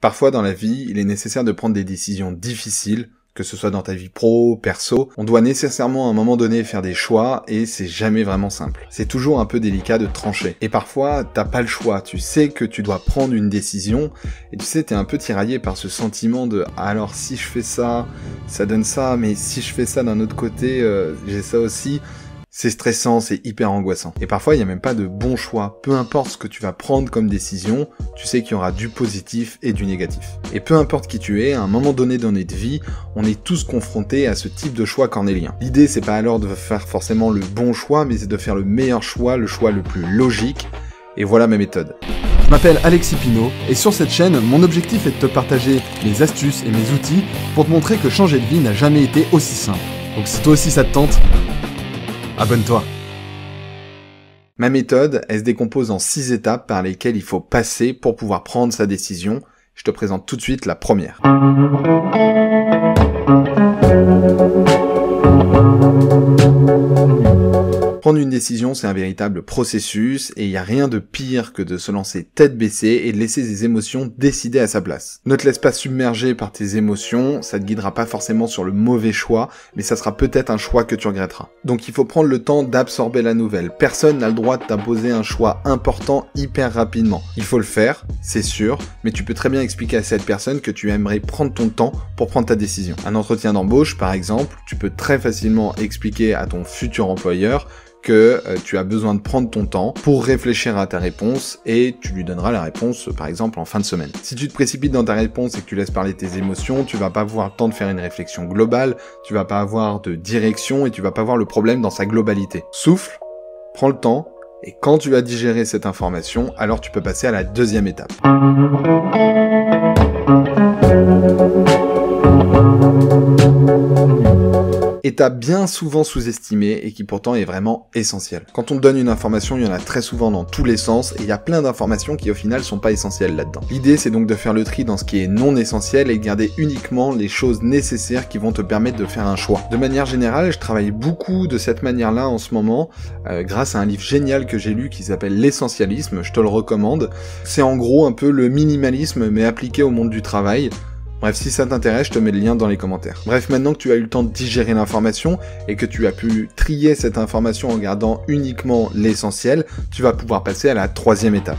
Parfois dans la vie, il est nécessaire de prendre des décisions difficiles que ce soit dans ta vie pro, perso, on doit nécessairement à un moment donné faire des choix et c'est jamais vraiment simple. C'est toujours un peu délicat de trancher. Et parfois, t'as pas le choix. Tu sais que tu dois prendre une décision et tu sais, t'es un peu tiraillé par ce sentiment de alors si je fais ça, ça donne ça, mais si je fais ça d'un autre côté, euh, j'ai ça aussi. C'est stressant, c'est hyper angoissant. Et parfois, il n'y a même pas de bon choix. Peu importe ce que tu vas prendre comme décision, tu sais qu'il y aura du positif et du négatif. Et peu importe qui tu es, à un moment donné dans notre vie, on est tous confrontés à ce type de choix cornélien. L'idée, c'est pas alors de faire forcément le bon choix, mais c'est de faire le meilleur choix, le choix le plus logique. Et voilà ma méthode. Je m'appelle Alexis Pinault et sur cette chaîne, mon objectif est de te partager mes astuces et mes outils pour te montrer que changer de vie n'a jamais été aussi simple. Donc si toi aussi ça te tente, abonne-toi. Ma méthode, elle se décompose en six étapes par lesquelles il faut passer pour pouvoir prendre sa décision. Je te présente tout de suite la première. Prendre une décision, c'est un véritable processus et il n'y a rien de pire que de se lancer tête baissée et de laisser ses émotions décider à sa place. Ne te laisse pas submerger par tes émotions, ça te guidera pas forcément sur le mauvais choix, mais ça sera peut-être un choix que tu regretteras. Donc il faut prendre le temps d'absorber la nouvelle. Personne n'a le droit de t'imposer un choix important hyper rapidement. Il faut le faire, c'est sûr, mais tu peux très bien expliquer à cette personne que tu aimerais prendre ton temps pour prendre ta décision. Un entretien d'embauche, par exemple, tu peux très facilement expliquer à ton futur employeur que euh, tu as besoin de prendre ton temps pour réfléchir à ta réponse et tu lui donneras la réponse par exemple en fin de semaine. Si tu te précipites dans ta réponse et que tu laisses parler tes émotions, tu vas pas avoir le temps de faire une réflexion globale, tu vas pas avoir de direction et tu vas pas voir le problème dans sa globalité. Souffle, prends le temps et quand tu as digéré cette information, alors tu peux passer à la deuxième étape bien souvent sous-estimée et qui pourtant est vraiment essentielle. Quand on donne une information, il y en a très souvent dans tous les sens et il y a plein d'informations qui au final sont pas essentielles là-dedans. L'idée c'est donc de faire le tri dans ce qui est non essentiel et de garder uniquement les choses nécessaires qui vont te permettre de faire un choix. De manière générale, je travaille beaucoup de cette manière-là en ce moment euh, grâce à un livre génial que j'ai lu qui s'appelle L'essentialisme, je te le recommande. C'est en gros un peu le minimalisme mais appliqué au monde du travail. Bref, si ça t'intéresse, je te mets le lien dans les commentaires. Bref, maintenant que tu as eu le temps de digérer l'information et que tu as pu trier cette information en gardant uniquement l'essentiel, tu vas pouvoir passer à la troisième étape.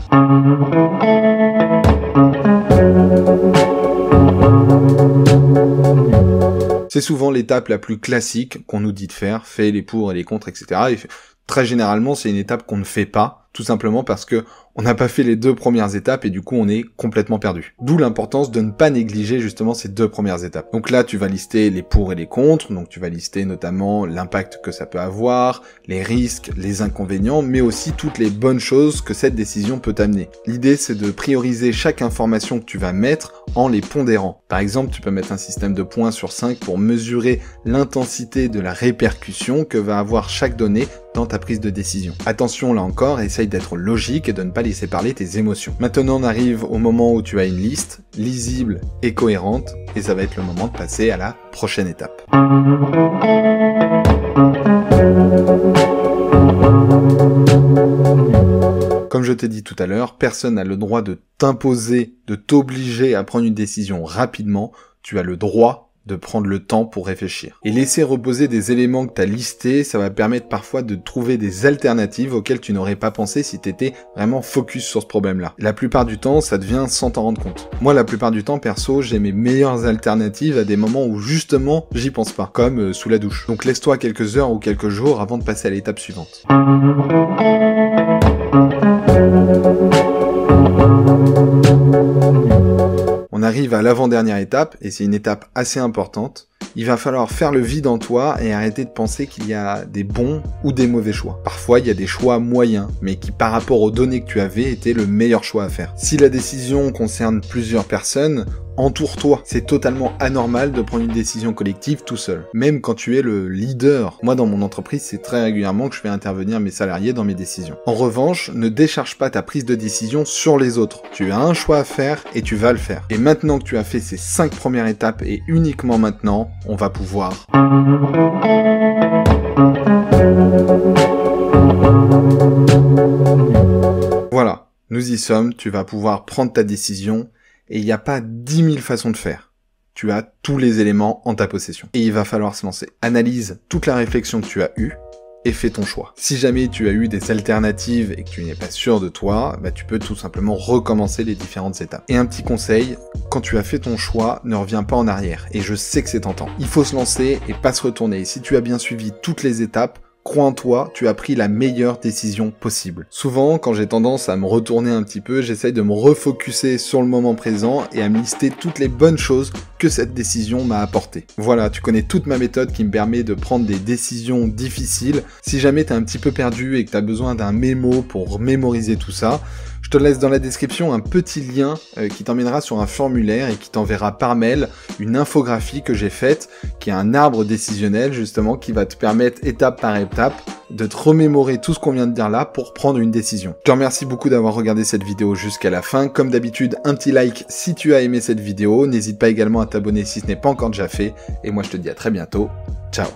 C'est souvent l'étape la plus classique qu'on nous dit de faire, fait les pour et les contre, etc. Et très généralement, c'est une étape qu'on ne fait pas tout simplement parce que on n'a pas fait les deux premières étapes et du coup on est complètement perdu. D'où l'importance de ne pas négliger justement ces deux premières étapes. Donc là tu vas lister les pour et les contre, donc tu vas lister notamment l'impact que ça peut avoir, les risques, les inconvénients, mais aussi toutes les bonnes choses que cette décision peut amener. L'idée c'est de prioriser chaque information que tu vas mettre en les pondérant. Par exemple tu peux mettre un système de points sur 5 pour mesurer l'intensité de la répercussion que va avoir chaque donnée dans ta prise de décision. Attention là encore, essaye d'être logique et de ne pas laisser parler tes émotions. Maintenant on arrive au moment où tu as une liste lisible et cohérente et ça va être le moment de passer à la prochaine étape. Comme je t'ai dit tout à l'heure, personne n'a le droit de t'imposer, de t'obliger à prendre une décision rapidement. Tu as le droit de prendre le temps pour réfléchir. Et laisser reposer des éléments que tu as listés, ça va permettre parfois de trouver des alternatives auxquelles tu n'aurais pas pensé si tu étais vraiment focus sur ce problème-là. La plupart du temps, ça devient sans t'en rendre compte. Moi, la plupart du temps, perso, j'ai mes meilleures alternatives à des moments où justement, j'y pense pas, comme euh, sous la douche. Donc laisse-toi quelques heures ou quelques jours avant de passer à l'étape suivante. Arrive à l'avant-dernière étape, et c'est une étape assez importante. Il va falloir faire le vide en toi et arrêter de penser qu'il y a des bons ou des mauvais choix. Parfois, il y a des choix moyens, mais qui par rapport aux données que tu avais étaient le meilleur choix à faire. Si la décision concerne plusieurs personnes, entoure-toi. C'est totalement anormal de prendre une décision collective tout seul. Même quand tu es le leader. Moi, dans mon entreprise, c'est très régulièrement que je fais intervenir mes salariés dans mes décisions. En revanche, ne décharge pas ta prise de décision sur les autres. Tu as un choix à faire et tu vas le faire. Et maintenant que tu as fait ces cinq premières étapes et uniquement maintenant, on va pouvoir... Voilà, nous y sommes, tu vas pouvoir prendre ta décision et il n'y a pas 10 000 façons de faire. Tu as tous les éléments en ta possession. Et il va falloir se lancer. Analyse toute la réflexion que tu as eue, et fais ton choix. Si jamais tu as eu des alternatives et que tu n'es pas sûr de toi, bah, tu peux tout simplement recommencer les différentes étapes. Et un petit conseil, quand tu as fait ton choix, ne reviens pas en arrière. Et je sais que c'est tentant. Il faut se lancer et pas se retourner. si tu as bien suivi toutes les étapes, crois en toi, tu as pris la meilleure décision possible. Souvent, quand j'ai tendance à me retourner un petit peu, j'essaye de me refocuser sur le moment présent et à me lister toutes les bonnes choses que cette décision m'a apporté. Voilà, tu connais toute ma méthode qui me permet de prendre des décisions difficiles. Si jamais t'es un petit peu perdu et que t'as besoin d'un mémo pour mémoriser tout ça, te laisse dans la description un petit lien euh, qui t'emmènera sur un formulaire et qui t'enverra par mail une infographie que j'ai faite, qui est un arbre décisionnel justement, qui va te permettre étape par étape de te remémorer tout ce qu'on vient de dire là pour prendre une décision. Je te remercie beaucoup d'avoir regardé cette vidéo jusqu'à la fin. Comme d'habitude, un petit like si tu as aimé cette vidéo. N'hésite pas également à t'abonner si ce n'est pas encore déjà fait. Et moi je te dis à très bientôt. Ciao